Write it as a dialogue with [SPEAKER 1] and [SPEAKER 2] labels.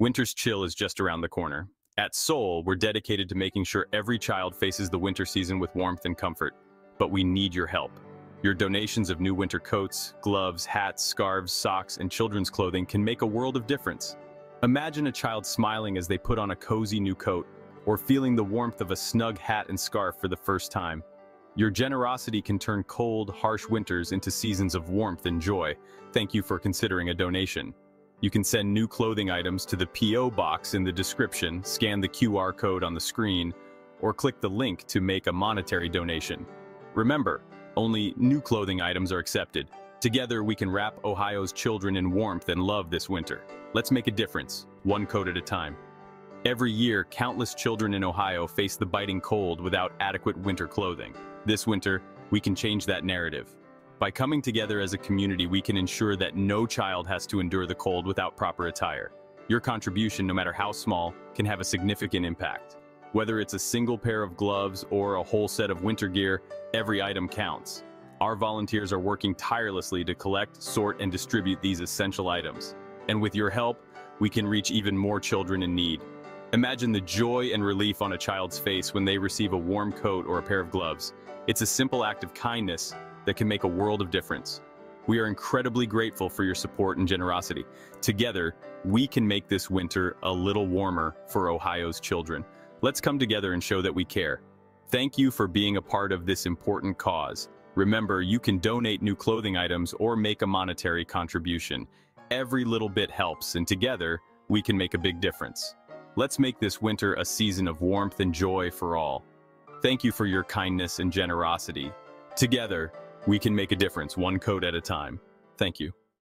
[SPEAKER 1] Winter's chill is just around the corner. At Soul, we're dedicated to making sure every child faces the winter season with warmth and comfort. But we need your help. Your donations of new winter coats, gloves, hats, scarves, socks, and children's clothing can make a world of difference. Imagine a child smiling as they put on a cozy new coat, or feeling the warmth of a snug hat and scarf for the first time. Your generosity can turn cold, harsh winters into seasons of warmth and joy. Thank you for considering a donation. You can send new clothing items to the P.O. box in the description, scan the QR code on the screen, or click the link to make a monetary donation. Remember, only new clothing items are accepted. Together, we can wrap Ohio's children in warmth and love this winter. Let's make a difference, one coat at a time. Every year, countless children in Ohio face the biting cold without adequate winter clothing. This winter, we can change that narrative. By coming together as a community, we can ensure that no child has to endure the cold without proper attire. Your contribution, no matter how small, can have a significant impact. Whether it's a single pair of gloves or a whole set of winter gear, every item counts. Our volunteers are working tirelessly to collect, sort, and distribute these essential items. And with your help, we can reach even more children in need. Imagine the joy and relief on a child's face when they receive a warm coat or a pair of gloves. It's a simple act of kindness that can make a world of difference. We are incredibly grateful for your support and generosity. Together, we can make this winter a little warmer for Ohio's children. Let's come together and show that we care. Thank you for being a part of this important cause. Remember, you can donate new clothing items or make a monetary contribution. Every little bit helps, and together, we can make a big difference. Let's make this winter a season of warmth and joy for all. Thank you for your kindness and generosity. Together, we can make a difference one code at a time. Thank you.